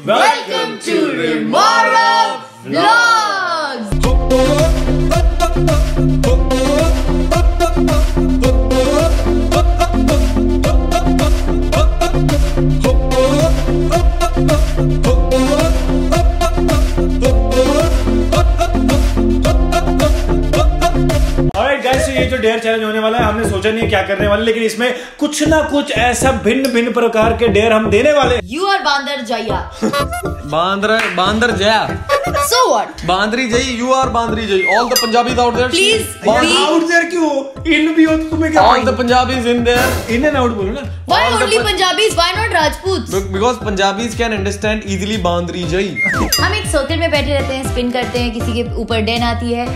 welcome to Remora Vlogs. Alright guys, so ये जो dare challenge होने वाला है हमने सोचा नहीं क्या करने वाले लेकिन इसमें कुछ ना कुछ ऐसा भिन्न भिन्न प्रकार के डेयर हम देने वाले हैं। You are Bandar Jaya. बांद्र बांदर जया So what? बांदरी जई यू आर बांदरी जई all the Punjabis out there Please यार, be. out there क्यों इन भी हो तो तुम्हें क्या all the Punjabis in there in and out बोलो ना Why the only Pan- Punjabis? Why not Rajputs? Because Punjabis can understand easily Bandri जई हम एक सर्कल में बैठे रहते हैं स्पिन करते हैं किसी के ऊपर डेन आती है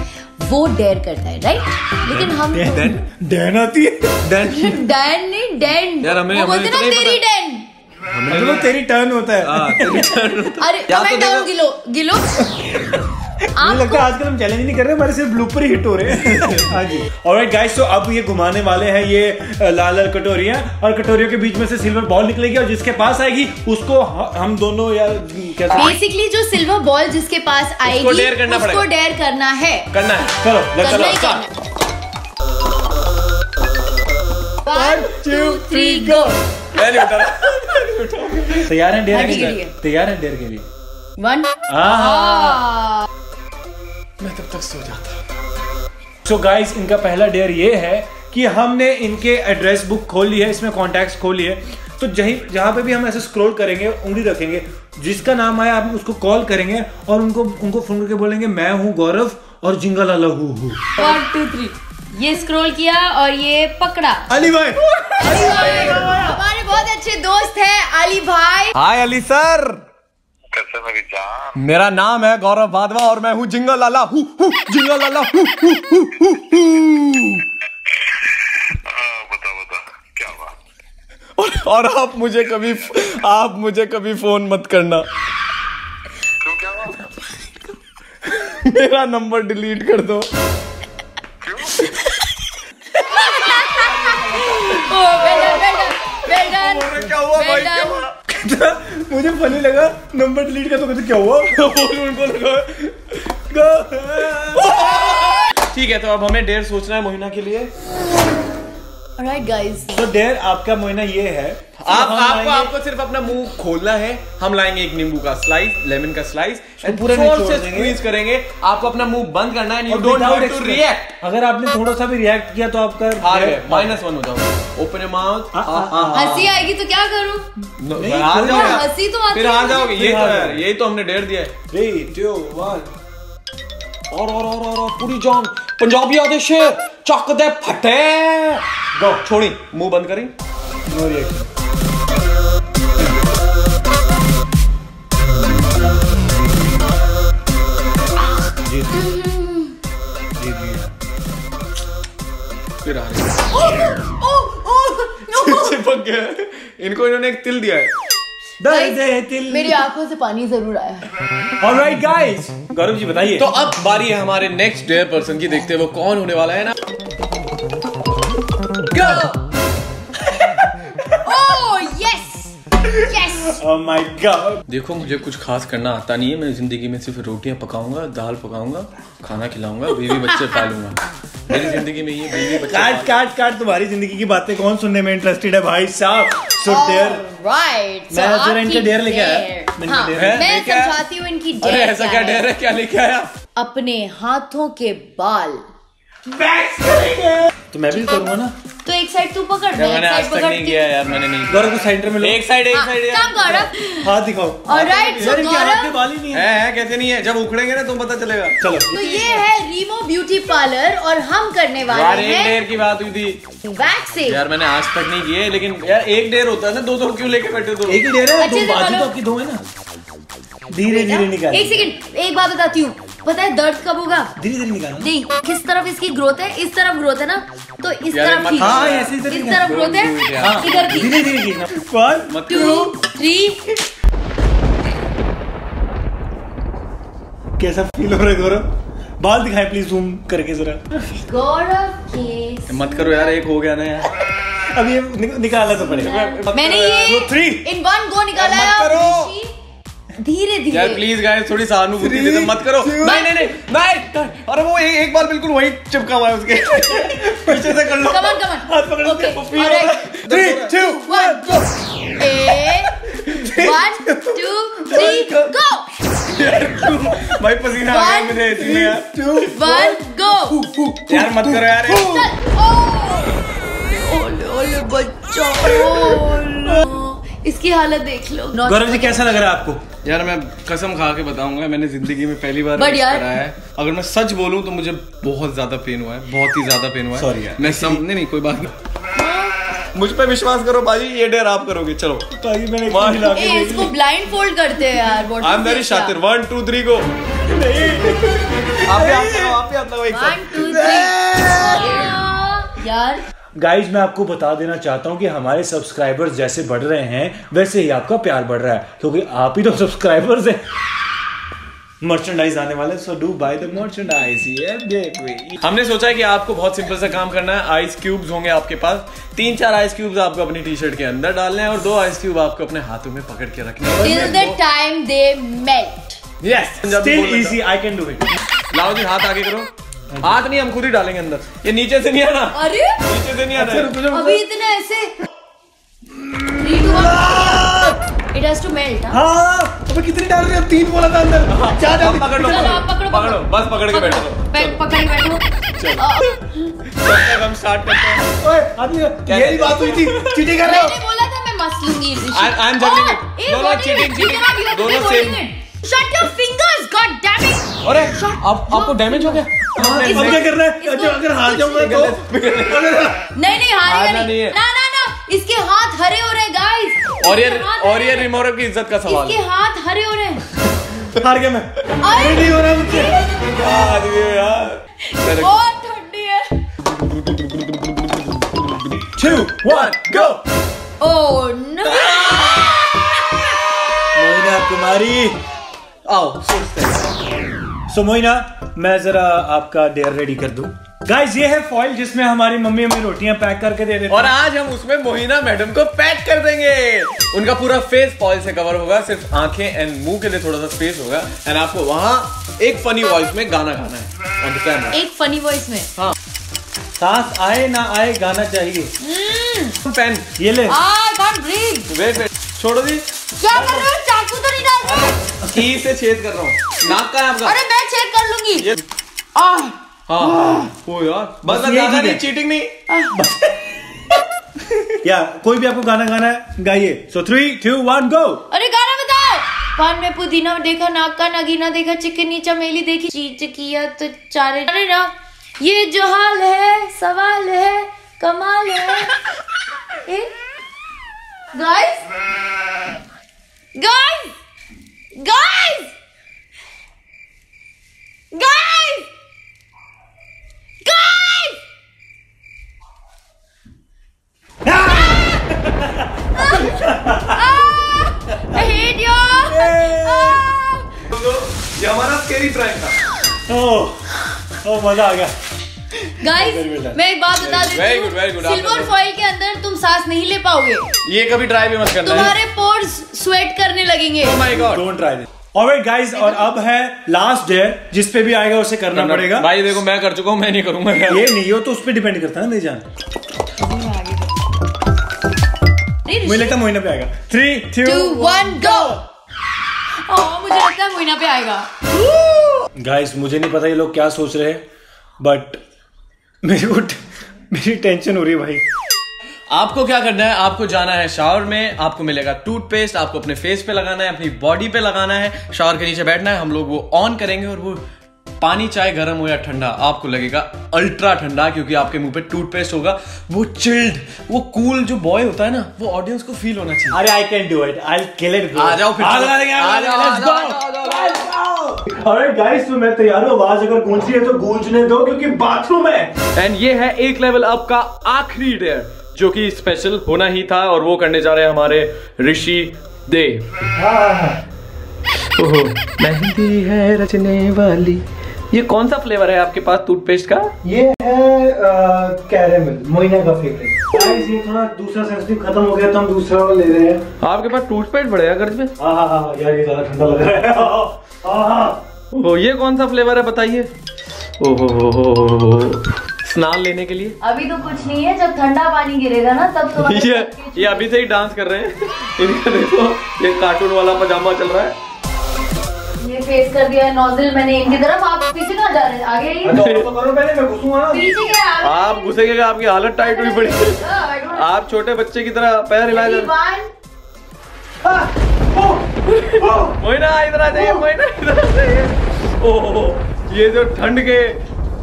वो डेयर करता है राइट लेकिन हम देन देन आती है। देन डैन नहीं डेन यार, हमें- वो बोलते ना तो तेरी डैन चलो तेरी टर्न होता है। हाँ तेरी turn होता है। अरे या तो कमेंट डाउन गिलो गिलो। मुझे लगता है आजकल हम चैलेंज नहीं कर रहे हमारे सिर्फ़ ब्लूपर ही हिट हो रहे हैं। हाँ जी। ऑलराइट गाइस तो अब ये घुमाने वाले हैं ये लाल लाल कटोरियाँ और कटोरियों के बीच में से सिल्वर बॉल निकलेगी और जिसके पास आएगी उसको हम दोनों यार कैसे बेसिकली जो सिल्वर बॉल जिसके पास आएगी उसको डेयर करना है। करना है। चलो करना चलो ही start. One two three go मैं नहीं बता रहा तैयार हैं डेयर के लिए तैयार हैं डेयर के लिए वन हाँ मैं तब तक सो जाता सो गाइस इनका पहला डेयर ये है कि हमने इनके एड्रेस बुक खोल ली है इसमें कॉन्टैक्ट्स खोल लिए। तो जहीं जहाँ पे भी हम ऐसे स्क्रॉल करेंगे उंगली रखेंगे जिसका नाम आया आप उसको कॉल करेंगे और उनको उनको फ़ोन करके बोलेंगे मैं हूँ गौरव और जिंगा लाला हूँ हूँ। वन टू थ्री ये स्क्रॉल किया और ये पकड़ा। अली भाई। अली भाई हमारे बहुत अच्छे दोस्त हैं अली भाई। Hi Ali sir. कैसे मेरी जान? मेरा नाम है गौरव वाधवा और मैं हूँ जिंगा लाला। हूँ हूँ जिंगा लाला। हूँ हूँ हूँ हूँ हूँ। हाँ, बता बता। क्या बात और, और आप मुझे कभी आप मुझे कभी फ़ोन मत करना। क्यों क्या मेरा नंबर डिलीट कर दो। फनी लगा नंबर डिलीट कर तो कहते क्या हुआ? उनको लगा। ठीक है तो अब हमें डेढ़ सोचना है मोहिना के लिए। ऑलराइट गाइस तो डेयर आपका महीना ये है। आप आपको आपको सिर्फ़ अपना मुँह खोलना है। हम लाएँगे एक नींबू का स्लाइस लेमन का स्लाइस पूरा से स्क्वीज करेंगे। आपको अपना मुँह बंद करना है you don't have to react अगर आपने थोड़ा सा भी रिएक्ट किया तो आपका हार गए माइनस वन हो जाओ। ओपन योर माउथ हाँ, हाँ, हाँ, हँसी आएगी तो क्या करूँ? हार जाओगे हँसी तो फिर हार जाओगे। ये तो है यही तो हमने डेढ़ दिया है। Three, two, one. और और और और और पूरी जान पंजाबिया दे शेर चक दे फटे। गो छोड़ी मुँह बंद करी। ओ, ओ, ओ, ओ, ओ, ओ, ओ, इनको इन्होंने एक तिल दिया है। मेरी आँखों से पानी ज़रूर आया। है गौरव जी बताइए। तो अब बारी है हमारे नेक्स्ट डेयर पर्सन की देखते हैं वो कौन होने वाला है ना। Oh yes yes Oh my god. देखो मुझे कुछ खास करना आता नहीं है। मैं ज़िंदगी में सिर्फ़ रोटियाँ पकाऊँगा दाल पकाऊँगा खाना खिलाऊँगा बीवी बच्चे पालूँगा मेरी ज़िंदगी में ये बीवी बच्चे काट काट काट तुम्हारी ज़िंदगी की बातें कौन सुनने में इंटरेस्टेड है भाई साहब? सो डेयर राइट मैं जरा इनके dare लेके आया। मैं इनका हाँ, है? मैं? समझाती हूँ इनकी अरे डेयर ऐसा क्या डेयर है। क्या लेके आया? अपने हाथों के बाल। तो मैं भी करूँगा ना? तो एक साइड तू पकड़ मैं मैंने एक आज साइड तक नहीं किया यार मैंने नहीं गौरव को सेंटर में लो एक साइड एक हाँ, साइड काम गौरव हाथ दिखाओ। ऑलराइट सो यार के बाल ही नहीं है। है है कैसे नहीं है? जब उखड़ेंगे ना तुम पता चलेगा। चलो। तो ये है रीमो ब्यूटी पार्लर और हम करने वाले हैं यार एक हैं डेयर की बात हुई थी। वैक्स से यार मैंने आज तक नहीं किए लेकिन यार एक डेयर होता है ना दो दो क्यों लेके बैठे हो एक ही दे रहे हैं दो बाजू तो आपकी दो है ना। धीरे धीरे निकाल। एक सेकंड एक बात बताती हूँ। पता है दर्द कब होगा? धीरे धीरे निकाल। नहीं किस तरफ़ इसकी ग्रोथ है? इस तरफ़ ग्रोथ है ना? तो इस तरफ़ की हाँ, ऐसे ही तरह इस तरफ़ ग्रोथ है हाँ, इधर की धीरे धीरे वन टू थ्री कैसा फील हो रहा है गौरव? बाल दिखाए प्लीज़ जूम करके जरा। गौरव के मत करो यार एक हो गया ना यार। अब ये नि- तो पड़ेगा। मैंने ये इन वन गो निकाला मत है करो। ऋषि, धीरे। यार प्लीज़ गाइस थोड़ी सहानुभूति दे दो मत करो। नहीं नहीं नहीं नहीं अरे वो एक, एक बार बिल्कुल वही चिपका हुआ है उसके। पीछे से कर लो। Come on come on okay alright three two one go a one two three go भाई पसीना आ गया मुझे इसमें यार। वन गो यार मत करो यार। इसकी हालत देख लो। गौरव जी कैसा लग रहा है आपको? यार मैं कसम खा के बताऊँगा मैंने ज़िंदगी में पहली बार करा है। अगर मैं सच बोलूँ तो मुझे बहुत ज़्यादा पेन हुआ है बहुत ही ज़्यादा पेन हुआ है। Sorry मैं सम नहीं नहीं कोई बात नहीं। मुझ पे विश्वास करो बाजी ये डेर आप करोगे चलो। ताकि मैंने ए इसको ब्लाइंड फोल्ड करते हैं यार आई एम वेरी शातिर यार? वन टू थ्री गो आप भी आप लगाओ आप आप लगाओ एक साथ. यार। गाइज़ मैं आपको बता देना चाहता हूँ कि हमारे सब्सक्राइबर्स जैसे बढ़ रहे हैं वैसे ही आपका प्यार बढ़ रहा है। क्योंकि आप ही तो सब्सक्राइबर्स हैं। मर्चेंडाइज आने वाले so do buy the merchandise हमने सोचा है कि आपको बहुत सिंपल सा काम करना है आइस क्यूब्स होंगे आपके पास। तीन चार आइस क्यूब्स आपको अपनी टी शर्ट के अंदर डालने हैं और दो आइस क्यूब आपको अपने हाथों में पकड़ के रखने हैं। Till the time yes still easy I can do it लाओ जी हाथ आगे करो। हाथ नहीं हम खुद ही डालेंगे अंदर। ये नीचे से नहीं आना। अरे! नीचे से नहीं आना। है। अभी इतना ऐसे. It has to melt, हाँ? हाँ अबे कितनी डाल रहे हो? तीन बोला था अंदर। क्या अब पकड़ लो चलो, आप पकड़ो, पकड़ो बस पकड़ के बैठो। पकड़ के बैठो। चलो। हम स्टार्ट करते हैं। ओए आदमी ये ही बात हुई थी। चीटिंग कर रहे हो? मैंने बोला था मैं मस्त लूँगी इस? You cheating. cannot, you have to be दोनों same. it. Shut your fingers, god अरे आप आपको डैमेज हो गया? क्या है? अच्छा, अगर हार जाऊँगा तो नहीं नहीं हारना नहीं। है। ना ना ना इसके हाथ हरे हो रहे हैं गाइस और ये और ये रिमोवर की इज़्ज़त का सवाल इसके हाथ हरे हो रहे हैं। हार गया मैं। हो रहा मुझसे। क्या आदमी यार? बहुत ठंडी है। Two one go oh no Moina Kumari. आओ सोचते हैं। सो मोइना मैं जरा आपका डेयर रेडी कर दूँ। गाइस ये है फॉइल जिसमें हमारी मम्मी हमें रोटियाँ पैक करके दे देती और आज हम उसमें मोहिना मैडम को पैक कर देंगे। उनका पूरा फेस फॉल से कवर होगा सिर्फ़ आँखें एंड मुँह के लिए थोड़ा सा स्पेस होगा। एंड आपको वहाँ एक फनी वॉइस में गाना गाना है। ऑन द कैमरा एक फनी वॉइस में। सांस आए ना आए गाना चाहिए। पेन ये ले। I can't breathe wait wait छोड़ो जी। क्या कर रहे हो? चाकू तो नहीं डाल रहे? की से छेद कर रहा हूँ। नाक का आपका? अरे मैं चेक कर लूँगी। ये आह। हाँ। ओ यार बस ज़्यादा नहीं चीटिंग नहीं। या कोई भी आपको गाना गाना है गाइए। So three two one go अरे गाना बताओ। पान में पुदीना देखा नाक का नगीना देखा चिकनी चमेली देखी चीज़ किया तो चारे। अरे ना ये जो हाल है सवाल है कमाल है। Guys guys guys guys I hate you. Ah! ये हमारा स्केरी ट्रैक था ओह ओह मज़ा आ गया। गाइस. मैं एक बात बता देती good, very good. आपने सिल्वर फॉइल के अंदर तुम सांस नहीं ले पाओगे। ये कभी ट्राई भी मत करना तुम्हारे पोर्स स्वेट करने लगेंगे। ओह my god don't try this alright guys और अब है लास्ट डेयर जिस पे भी आएगा उसे करना पड़ेगा। भाई देखो मैं कर चुका हूँ मैं नहीं करूँगा। ये नहीं हो तो उस पर डिपेंड करता है ना मेरी जान। मुझे लगता है मोइना पे आएगा। Three two two one go मुझे लगता है मोइना पे आएगा। गाइस मुझे नहीं पता ये लोग क्या सोच रहे हैं बट मेरे को मेरी टेंशन हो रही है भाई। आपको क्या करना है? आपको जाना है शावर में आपको मिलेगा टूथपेस्ट आपको अपने फेस पे लगाना है अपनी बॉडी पे लगाना है। शावर के नीचे बैठना है हम लोग वो ऑन करेंगे और वो पानी चाहे गर्म हो या ठंडा आपको लगेगा अल्ट्रा ठंडा क्योंकि आपके मुँह पे टूथपेस्ट होगा। वो चिल्ड वो कूल जो बॉय होता है ना वो ऑडियंस को फील होना चाहिए। अरे I can do it I kill it आ जाओ फिर आ चलो। जाओ आ जाओ, आ जाओ, आ जाओ, आ जाओ। ऑलराइट गाइस तो मैं तैयार हूँ। आवाज़ अगर गूंज रही है तो गूंजने दो क्योंकि बाथरूम है। एंड ये है एक लेवल अप का आखिरी डेयर जो कि स्पेशल होना ही था और वो करने जा रहे हैं हमारे ऋषि देव। ओहो मेहंदी है रचने वाली। ये कौन सा फ्लेवर है आपके पास टूथपेस्ट का? ये है कैरेमल मोइना का फेवरेट ये थोड़ा दूसरा सेंसिटिव खत्म हो गया तो हम दूसरा वाला ले रहे हैं. आपके पास टूथपेस्ट में हाँ हाँ हाँ यार ये ज़्यादा ठंडा लग रहा है. हाँ, हाँ। ओ ये कौन सा फ्लेवर है बताइए? ओहो हो हो हो हो स्नान लेने के लिए। अभी तो कुछ नहीं है जब ठंडा पानी गिरेगा ना तब तो ये ये अभी से ही डांस कर रहे हैं। इनका देखो ये कार्टून वाला पजामा चल रहा है। ये फेस कर दिया नोजल मैंने इनकी तरफ़ आप पीछे कहाँ जा रहे आगे आइए। अरे तो करो पहले मैं घुसूँगा ना। पीछे क्या आप घुसेंगे आपकी हालत टाइट हुई पड़ी। हाँ, आप छोटे बच्चे की तरह पैर हिला Ready, जा मोइना इधर आ जाइए मोइना इधर आ जाइए। ओह ये जो ठंड के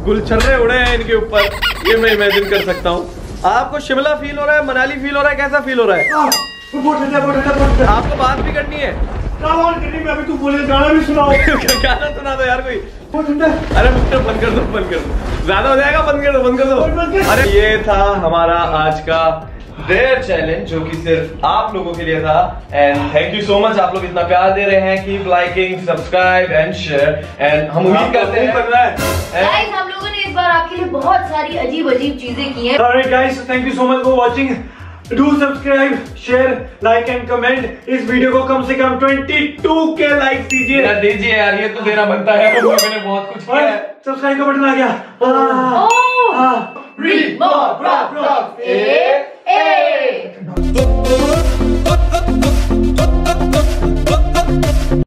गुलछर्रे उड़े हैं इनके ऊपर ये मैं इमेजिन कर सकता हूँ। आपको शिमला फील हो रहा है मनाली फील हो रहा है कैसा फील हो रहा है? हाँ, आपको बात भी करनी है। में अभी तू बोले गाना भी सुनाओ। गाना सुना दो यार कोई। अरे बंद कर दो बंद कर दो। ज़्यादा हो जाएगा बंद कर दो बंद कर दो। अरे ये था हमारा आज का डेयर चैलेंज जो कि सिर्फ़ आप लोगों के लिए था। And thank you so much आप लोग इतना प्यार दे रहे हैं। Keep liking subscribe and share and हम उम्मीद करते हैं हम लोगों ने इस बार आपके लिए बहुत सारी अजीब अजीब चीज़ें की हैं। Thank you so much for watching. Do subscribe share like and comment इस वीडियो को कम से कम 22 के लाइक दीजिए। दीजिए यार ये तो देना बनता है। मैंने बहुत कुछ किया है। सब्सक्राइब का बटन आ गया। Read more blog blog A A